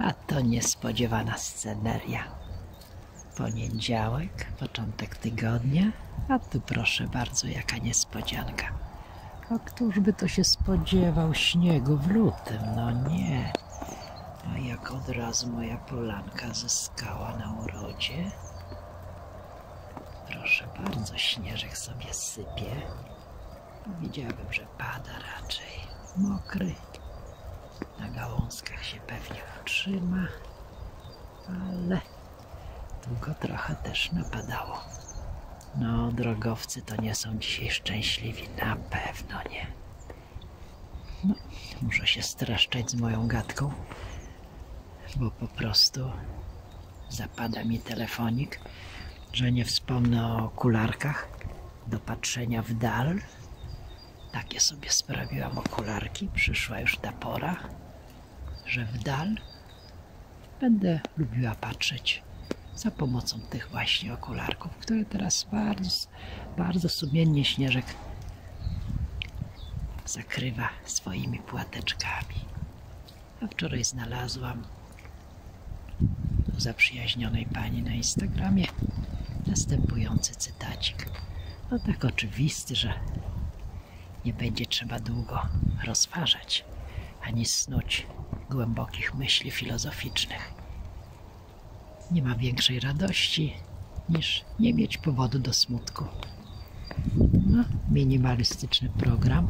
A to niespodziewana sceneria. Poniedziałek, początek tygodnia, a tu proszę bardzo, jaka niespodzianka. A któż by to się spodziewał śniegu w lutym? No nie. A jak od razu moja polanka zyskała na urodzie. Proszę bardzo, śnieżek sobie sypie. Powiedziałbym, że pada raczej. Mokry. Na gałązkach się pewnie utrzyma, ale długo trochę też napadało. No, drogowcy to nie są dzisiaj szczęśliwi, na pewno nie. No, muszę się straszczać z moją gadką, bo po prostu zapada mi telefonik, że nie wspomnę o okularkach do patrzenia w dal. Takie sobie sprawiłam okularki, przyszła już ta pora, że w dal będę lubiła patrzeć za pomocą tych właśnie okularków, które teraz bardzo, bardzo sumiennie śnieżek zakrywa swoimi płateczkami. A wczoraj znalazłam u zaprzyjaźnionej pani na Instagramie następujący cytacik. No tak oczywisty, że nie będzie trzeba długo rozważać ani snuć głębokich myśli filozoficznych. Nie ma większej radości niż nie mieć powodu do smutku. No, minimalistyczny program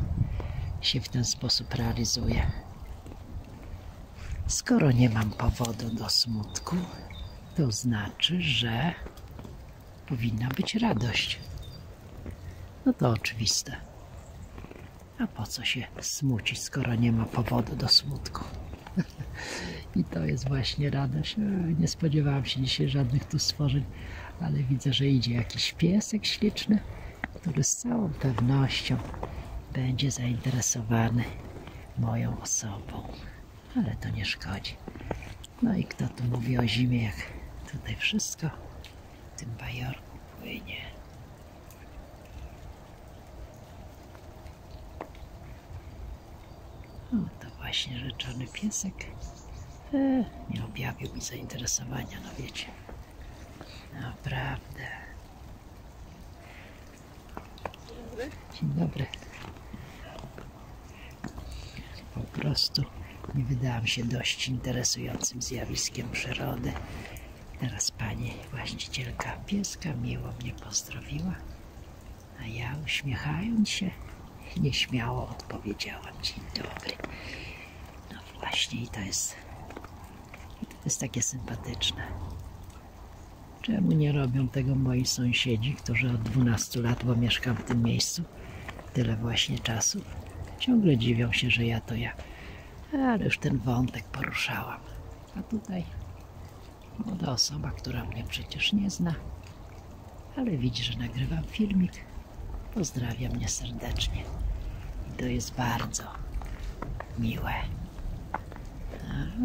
się w ten sposób realizuje. Skoro nie mam powodu do smutku, to znaczy, że powinna być radość. No to oczywiste. A po co się smucić, skoro nie ma powodu do smutku? I to jest właśnie radość. Nie spodziewałam się dzisiaj żadnych tu stworzeń, ale widzę, że idzie jakiś piesek śliczny, który z całą pewnością będzie zainteresowany moją osobą. Ale to nie szkodzi. No i kto tu mówi o zimie, jak tutaj wszystko w tym bajorku płynie. O, to właśnie rzeczony piesek. E, nie objawił mi zainteresowania, no wiecie. Naprawdę. Dzień dobry. Po prostu nie wydałam się dość interesującym zjawiskiem przyrody. Teraz pani właścicielka pieska miło mnie pozdrowiła, a ja uśmiechając się nieśmiało odpowiedziałam dzień dobry. No właśnie i to jest, to jest takie sympatyczne. Czemu nie robią tego moi sąsiedzi, którzy od 12 lat, bo mieszkam w tym miejscu, tyle właśnie czasu, ciągle dziwią się, że ja to ja. Ale już ten wątek poruszałam. A tutaj młoda osoba, która mnie przecież nie zna, ale widzi, że nagrywam filmik, pozdrawia mnie serdecznie. I to jest bardzo miłe.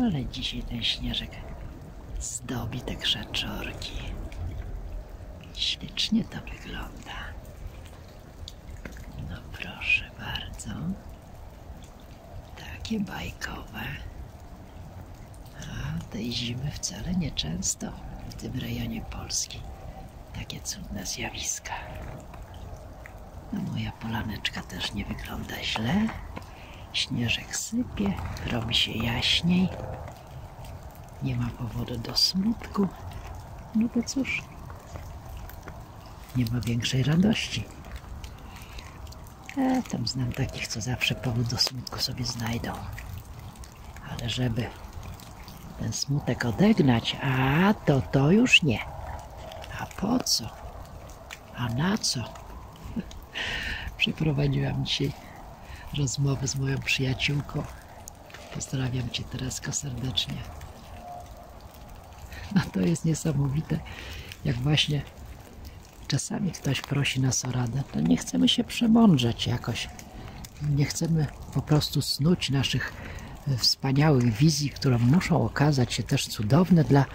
Ale dzisiaj ten śnieżek zdobi te krzaczorki. Ślicznie to wygląda. No proszę bardzo. Takie bajkowe. A tej zimy wcale nie często w tym rejonie Polski. Takie cudne zjawiska. Moja polaneczka też nie wygląda źle. Śnieżek sypie, robi się jaśniej. Nie ma powodu do smutku. No to cóż, nie ma większej radości. E, tam znam takich, co zawsze powód do smutku sobie znajdą. Ale żeby ten smutek odegnać, a to to już nie. A po co? A na co? Przeprowadziłam dzisiaj rozmowę z moją przyjaciółką. Pozdrawiam Cię, Teresko, serdecznie. No to jest niesamowite, jak właśnie czasami ktoś prosi nas o radę, to nie chcemy się przemądrzeć jakoś. Nie chcemy po prostu snuć naszych wspaniałych wizji, które muszą okazać się też cudowne dla,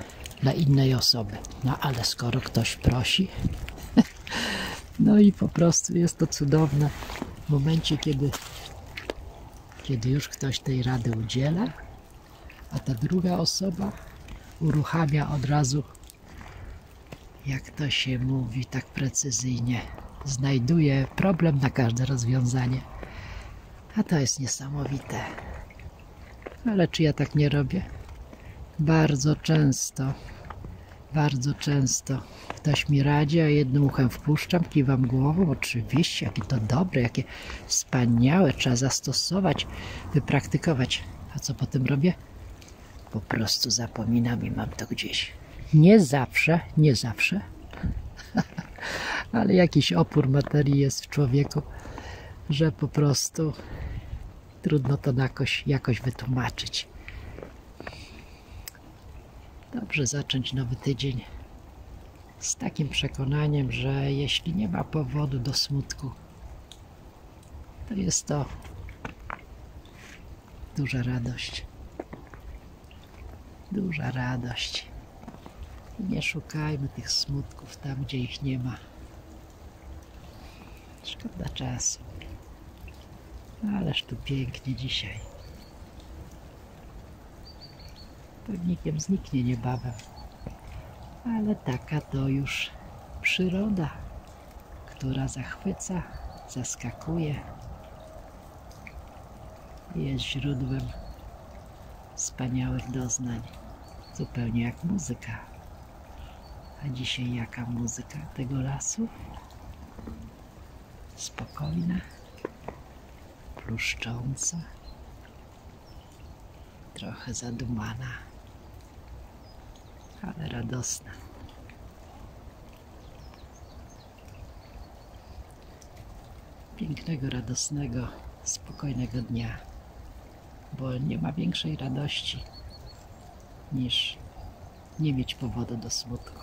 dla innej osoby. No ale skoro ktoś prosi, no i po prostu jest to cudowne w momencie, kiedy, kiedy już ktoś tej rady udziela, a ta druga osoba uruchamia od razu, jak to się mówi tak precyzyjnie, znajduje problem na każde rozwiązanie. A to jest niesamowite. Ale czy ja tak nie robię? Bardzo często, bardzo często ktoś mi radzi, a jednym uchem wpuszczam, kiwam głową. Oczywiście, jakie to dobre, jakie wspaniałe, trzeba zastosować, wypraktykować. A co potem robię? Po prostu zapominam i mam to gdzieś. Nie zawsze, nie zawsze, ale jakiś opór materii jest w człowieku, że po prostu trudno to jakoś, jakoś wytłumaczyć. Dobrze zacząć nowy tydzień z takim przekonaniem, że jeśli nie ma powodu do smutku, to jest to duża radość. Duża radość. Nie szukajmy tych smutków tam, gdzie ich nie ma. Szkoda czasu. Ależ tu pięknie dzisiaj. Pewnikiem zniknie niebawem. Ale taka to już przyroda, która zachwyca, zaskakuje. Jest źródłem wspaniałych doznań, zupełnie jak muzyka. A dzisiaj jaka muzyka tego lasu? Spokojna, pluszcząca, trochę zadumana, ale radosna. Pięknego, radosnego, spokojnego dnia, bo nie ma większej radości niż nie mieć powodu do smutku.